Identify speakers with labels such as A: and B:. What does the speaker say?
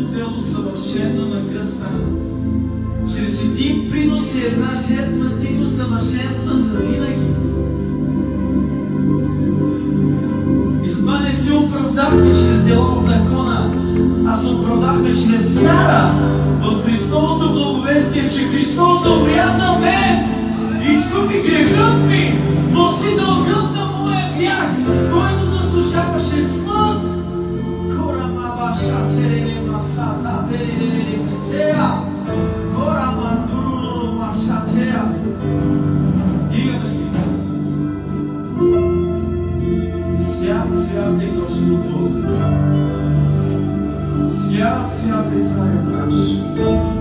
A: Божието дело съвършено на кръста. Чрез един принос и една жертва ти го съвършенства за винаги. И затова не се оправдахме чрез дело на закона, а се оправдахме чрез вяра в Христовото благовестие, че Христос е обряза мен, и изкупи грехът ми. Święty Gospu Duch. Święty, Święty, Święty, Święty, Święty, Święty, Święty, Święty, Święty, Święty,